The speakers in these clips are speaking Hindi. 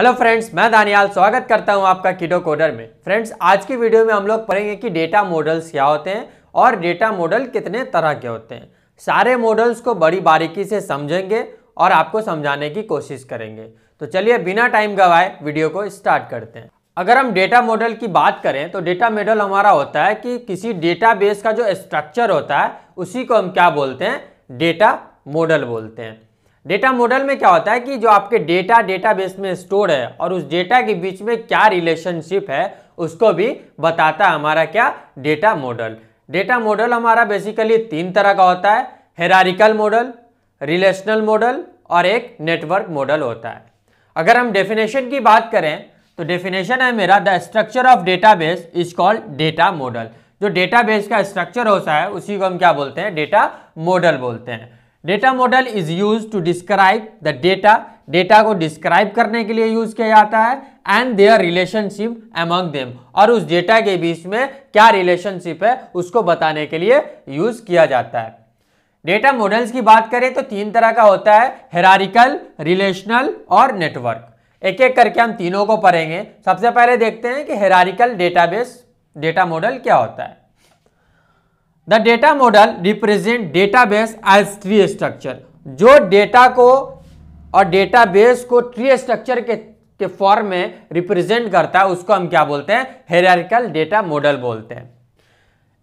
हेलो फ्रेंड्स मैं दानियाल स्वागत करता हूँ आपका किडो कोडर में। फ्रेंड्स आज की वीडियो में हम लोग पढ़ेंगे कि डेटा मॉडल्स क्या होते हैं और डेटा मॉडल कितने तरह के होते हैं। सारे मॉडल्स को बड़ी बारीकी से समझेंगे और आपको समझाने की कोशिश करेंगे। तो चलिए बिना टाइम गवाए वीडियो को स्टार्ट करते हैं। अगर हम डेटा मॉडल की बात करें तो डेटा मॉडल हमारा होता है कि किसी डेटा का जो स्ट्रक्चर होता है, उसी को हम क्या बोलते हैं? डेटा मॉडल बोलते हैं। डेटा मॉडल में क्या होता है कि जो आपके डेटा डेटाबेस में स्टोर है और उस डेटा के बीच में क्या रिलेशनशिप है, उसको भी बताता है हमारा क्या डेटा मॉडल डेटा मॉडल हमारा बेसिकली तीन तरह का होता है हेरारिकल मॉडल रिलेशनल मॉडल और एक नेटवर्क मॉडल होता है. अगर हम डेफिनेशन की बात करें तो डेफिनेशन है मेरा the structure of database is called data model जो डेटाबेस का स्ट्रक्चर होता है, उसी को हम क्या बोलते हैं? डेटा मॉडल बोलते हैं. Data model is use to describe the data data को डिस्क्राइब करने के लिए यूज़ किया जाता है and their relationship among them और उस डेटा के बीच में क्या रिलेशनशिप है, उसको बताने के लिए यूज़ किया जाता है। डेटा मॉडल्स की बात करें तो तीन तरह का होता है हेरारिकल रिलेशनल और नेटवर्क एक एक करके हम तीनों को पढ़ेंगे। सबसे पहले देखते हैं कि हेरारिकल डेटाबेस डेटा मॉडल क्या होता है। The data model represent database as tree structure जो डेटा को और डेटाबेस को ट्री स्ट्रक्चर के के फॉर्म में रिप्रेजेंट करता है, उसको हम क्या बोलते हैं? हेरारिकल डेटा मॉडल बोलते हैं।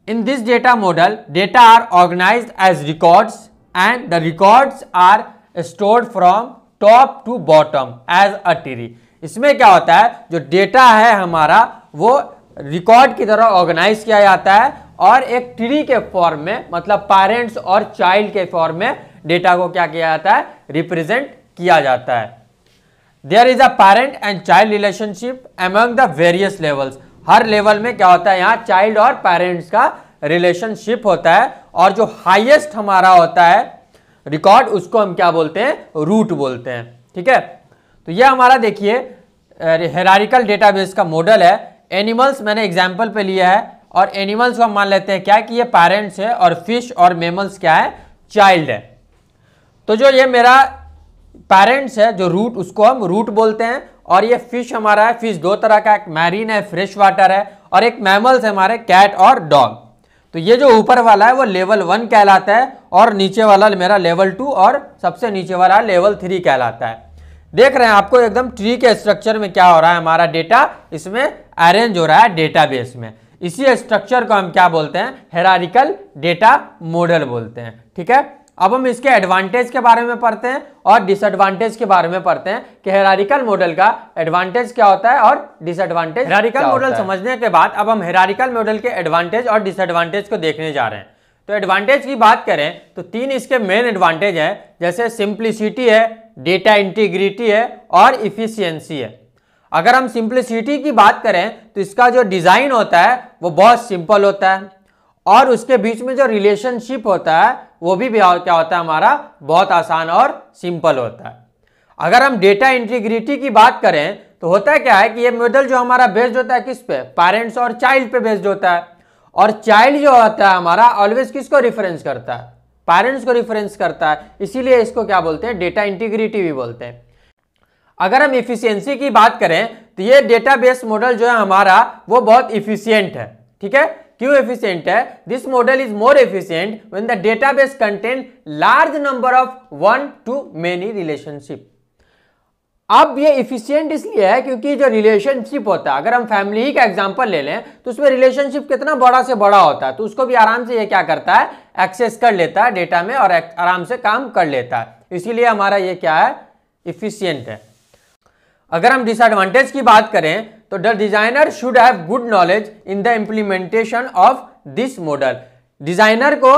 In this data model data are organize as records and the records are stored from top to bottom as a tree इसमें क्या होता है? जो डेटा है हमारा, वो रिकॉर्ड की तरह ऑर्गेनाइज किया जाता है और एक ट्री के फॉर्म में मतलब पेरेंट्स और चाइल्ड के फॉर्म में डेटा को क्या किया जाता है? रिप्रेजेंट किया जाता है। There is a parent and child relationship among the various levels her level में क्या होता है यहाँ? चाइल्ड और पेरेंट्स का रिलेशनशिप होता है और जो हाईएस्ट हमारा होता है रिकॉर्ड उसको हम क्या बोलते हैं? रूट बोलते हैं। ठीक है? तो ये हमारा देखिए हेरारिकल डेटाबेस का मॉडल है। एनिमल्स मैंने एग्ज़ाम्पल पे लिया है। और एनिमल्स को हम मान लेते हैं क्या कि ये पेरेंट्स है और फ़िश और मेमल्स क्या है? चाइल्ड है। तो जो ये मेरा पेरेंट्स है, जो रूट उसको हम रूट बोलते हैं और ये फ़िश हमारा है फ़िश दो तरह का, एक मैरीन है फ्रेश वाटर है और एक मैमल्स है हमारे कैट और डॉग तो ये जो ऊपर वाला है, वो लेवल वन कहलाता है और नीचे वाला मेरा लेवल टू और सबसे नीचे वाला लेवल थ्री कहलाता है। देख रहे हैं आपको एकदम ट्री के स्ट्रक्चर में क्या हो रहा है हमारा डेटा इसमें अरेंज हो रहा है डेटाबेस में। इसी स्ट्रक्चर को हम क्या बोलते हैं? हेरारिकल डेटा मॉडल बोलते हैं ठीक है? अब हम इसके एडवांटेज के बारे में पढ़ते हैं और डिसएडवांटेज के बारे में पढ़ते हैं कि हेरारिकल मॉडल का एडवांटेज क्या होता है और डिसएडवांटेज हेरारिकल मॉडल समझने के बाद अब हम हेरारिकल मॉडल के एडवांटेज और डिसएडवांटेज को देखने जा रहे हैं। तो एडवांटेज की बात करें तो तीन इसके मेन एडवांटेज हैं जैसे सिंप्लिसिटी है डेटा इंटीग्रिटी है और इफिशियंसी है। अगर हम सिंप्लिसिटी की बात करें तो इसका जो डिज़ाइन होता है, वो बहुत सिंपल होता है। और उसके बीच में जो रिलेशनशिप होता है, वो भी क्या होता है, हमारा बहुत आसान और सिंपल होता है। अगर हम डेटा इंटीग्रिटी की बात करें तो होता है क्या है कि ये मॉडल जो हमारा बेस्ड होता है किस पे? पेरेंट्स और चाइल्ड पे बेस्ड होता है। और चाइल्ड जो होता है हमारा ऑलवेज किसको रिफरेंस करता है? पेरेंट्स को रिफरेंस करता है। इसीलिए इसको क्या बोलते हैं? डेटा इंटीग्रिटी भी बोलते हैं। अगर हम इफिशियंसी की बात करें तो ये डेटाबेस मॉडल जो है हमारा, वो बहुत इफिशियंट है। ठीक है? क्यों एफिशिएंट है? This model is more efficient when the database contain large number of one to many relationship अब ये इफिशियंट इसलिए है क्योंकि जो रिलेशनशिप होता है, अगर हम फैमिली ही का एग्जांपल ले लें तो उसमें रिलेशनशिप कितना बड़ा से बड़ा होता है तो उसको भी आराम से ये क्या करता है? एक्सेस कर लेता है डेटा में और आराम से काम कर लेता है। इसीलिए हमारा ये क्या है? इफिशियंट है। अगर हम डिसएडवांटेज की बात करें तो the designer should have good knowledge in the implementation of this model designer को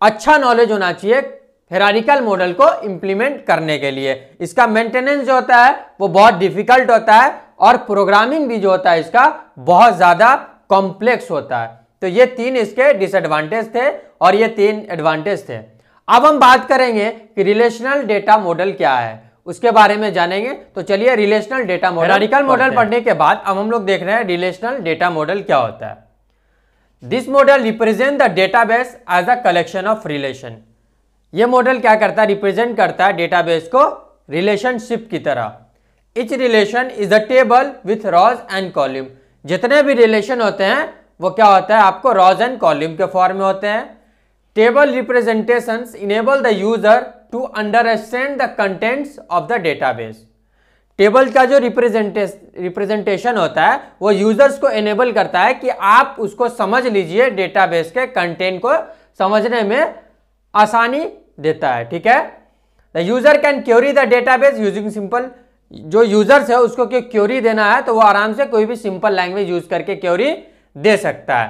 अच्छा नॉलेज होना चाहिए हेरारिकल मॉडल को इंप्लीमेंट करने के लिए। इसका मेंटेनेंस जो होता है, वो बहुत डिफ़िकल्ट होता है और प्रोग्रामिंग भी जो होता है, इसका बहुत ज़्यादा कॉम्प्लेक्स होता है। तो ये तीन इसके डिसएडवांटेज थे और ये तीन एडवांटेज थे। अब हम बात करेंगे कि रिलेशनल डेटा मॉडल क्या है। उसके बारे में जानेंगे। तो चलिए relational data model hierarchical model पढ़ने के बाद अब हम लोग देख रहे हैं रिलेशनल डेटा मॉडल क्या होता है। This model represent the database as a collection of relation ये मॉडल क्या करता है? रिप्रेजेंट करता है डेटाबेस को रिलेशनशिप की तरह। Each relation is a table with rows and column जितने भी रिलेशन होते हैं वो क्या होता है? आपको रॉज एंड कॉल्यूम के फॉर्म में होते हैं। Table representation enable the user to understand the contents of the database table का जो रिप्रेजेंटेशन होता है, वो यूज़र्स को एनेबल करता है कि आप उसको समझ लीजिए डेटाबेस के कंटेंट को समझने में आसानी देता है, ठीक है? The user can query the database using simple जो यूज़र्स है उसको क्योरी देना है तो वो आराम से कोई भी सिंपल लैंग्वेज यूज़ करके क्योरी दे सकता है।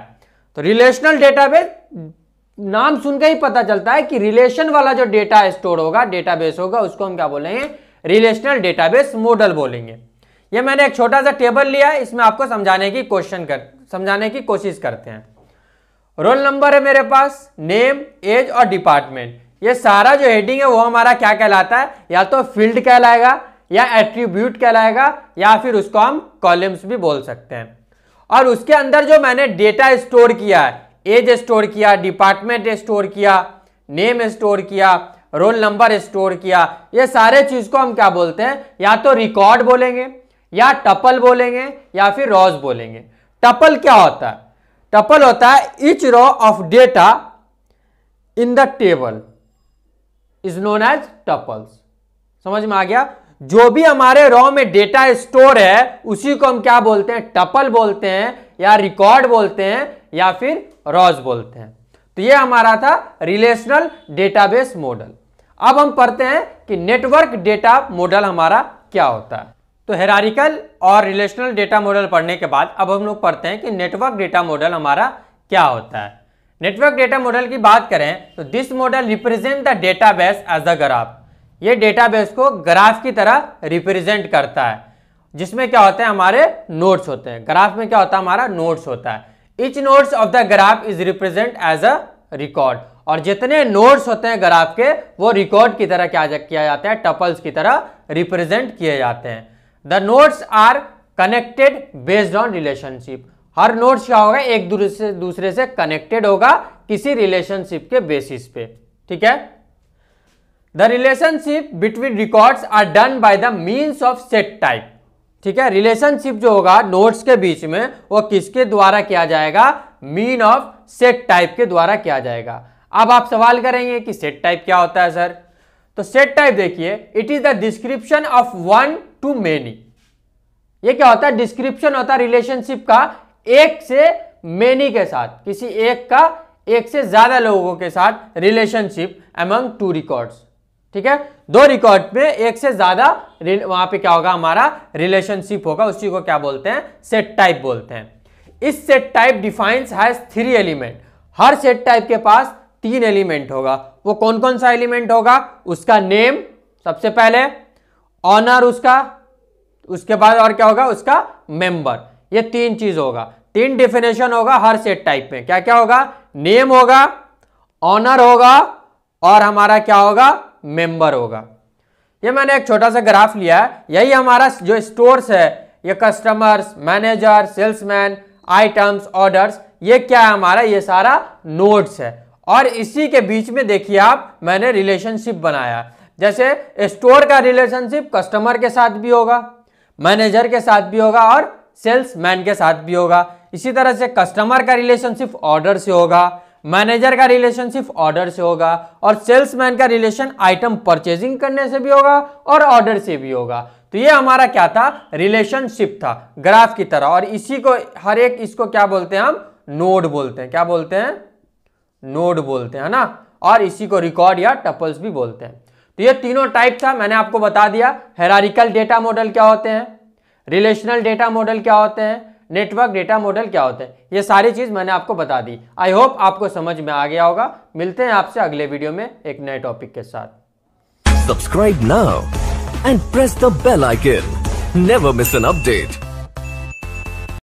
तो रिलेशनल डेटाबेस नाम सुनकर ही पता चलता है कि रिलेशन वाला जो डेटा स्टोर होगा डेटाबेस होगा, उसको हम क्या बोलेंगे? रिलेशनल डेटाबेस मॉडल बोलेंगे। ये मैंने एक छोटा सा टेबल लिया है इसमें आपको समझाने की क्वेश्चन कर, समझाने की कोशिश करते हैं। रोल नंबर है मेरे पास नेम एज और डिपार्टमेंट ये सारा जो हेडिंग है, वो हमारा क्या कहलाता है? या तो फ़ील्ड कहलाएगा, या एट्रीब्यूट कहलाएगा, या फिर उसको हम कॉलम्स भी बोल सकते हैं। और उसके अंदर जो मैंने डेटा स्टोर किया है एज स्टोर किया डिपार्टमेंट स्टोर किया नेम स्टोर किया रोल नंबर स्टोर किया, ये सारे चीज़ को हम क्या बोलते हैं? या तो रिकॉर्ड बोलेंगे, या टपल बोलेंगे, या फिर रॉज बोलेंगे। टपल क्या होता है? टपल होता है each row of data in the table is known as tuples समझ में आ गया? जो भी हमारे रॉ में डेटा स्टोर है, उसी को हम क्या बोलते हैं? टपल बोलते हैं, या रिकॉर्ड बोलते हैं, या फिर रॉज बोलते हैं। तो ये हमारा था रिलेशनल डेटाबेस मॉडल अब हम पढ़ते हैं कि नेटवर्क डेटा मॉडल हमारा क्या होता है। तो हेरारिकल और रिलेशनल डेटा मॉडल पढ़ने के बाद अब हम लोग पढ़ते हैं कि नेटवर्क डेटा मॉडल हमारा क्या होता है। नेटवर्क डेटा मॉडल की बात करें तो this model represent the database as the graph ये डेटाबेस को ग्राफ की तरह रिप्रेजेंट करता है। जिसमें क्या होता है? हमारे नोट्स होते हैं। ग्राफ में क्या होता है? हमारा नोट्स होता है। Each nodes of the graph is represent as a record और जितने नोट्स होते हैं ग्राफ के, वो रिकॉर्ड की तरह क्या किया जाता है? टपल्स की तरह रिप्रेजेंट किए जाते हैं। The nodes are connected based on relationship her nodes क्या होगा? एक दूसरे से दूसरे से कनेक्टेड होगा किसी रिलेशनशिप के बेसिस पे। ठीक है? The relationship between records are done by the means of set type ठीक है? रिलेशनशिप जो होगा नोट्स के बीच में, वो किसके द्वारा किया जाएगा? मीन ऑफ़ सेट टाइप के द्वारा किया जाएगा। अब आप सवाल करेंगे कि सेट टाइप क्या होता है सर तो सेट टाइप देखिए it is the description of one to many ये क्या होता है? डिस्क्रिप्शन होता है रिलेशनशिप का एक से मेनी के साथ। किसी एक का एक से ज़्यादा लोगों के साथ रिलेशनशिप एमंग टू रिकॉर्ड्स ठीक है? दो रिकॉर्ड में एक से ज़्यादा वहाँ पे क्या होगा? हमारा रिलेशनशिप होगा। उसी को क्या बोलते हैं? सेट टाइप बोलते हैं। इस set type defines has three element her set type के पास तीन एलिमेंट होगा। वो कौन कौन सा एलिमेंट होगा? उसका नेम सबसे पहले ऑनर उसका, उसके बाद और क्या होगा? उसका मेंबर ये तीन चीज़ होगा। तीन डिफिनेशन होगा हर सेट टाइप में। क्या क्या होगा? नेम होगा ऑनर होगा, और हमारा क्या होगा? मेंबर होगा। ये मैंने एक छोटा सा ग्राफ लिया है। यही हमारा जो स्टोर्स है, ये customers manager salesman items orders ये क्या है हमारा? ये सारा नोड्स है। और इसी के बीच में देखिए आप, मैंने रिलेशनशिप बनाया। जैसे स्टोर का रिलेशनशिप कस्टमर के साथ भी होगा मैनेजर के साथ भी होगा और सेल्समैन के साथ भी होगा। इसी तरह से कस्टमर का रिलेशनशिप ऑर्डर से होगा। मैनेजर का रिलेशनशिप ऑर्डर से होगा और सेल्समैन का रिलेशन आइटम परचेजिंग करने से भी होगा और ऑर्डर से भी होगा। तो ये हमारा क्या था? रिलेशनशिप था, ग्राफ की तरह। और इसी को, हर एक इसको क्या बोलते हैं हम? नोड बोलते हैं। क्या बोलते हैं? नोड बोलते हैं ना? और इसी को रिकॉर्ड या टपल्स भी बोलते हैं। तो ये तीनों टाइप था, मैंने आपको बता दिया। हेरारिकल डेटा मॉडल क्या होते हैं? रिलेशनल डेटा मॉडल क्या होते हैं? नेटवर्क डेटा मॉडल क्या होते हैं? ये सारी चीज़ मैंने आपको बता दी। आई होप आपको समझ में आ गया होगा। मिलते हैं आपसे अगले वीडियो में एक नए टॉपिक के साथ। Subscribe now and press the bell icon never miss an update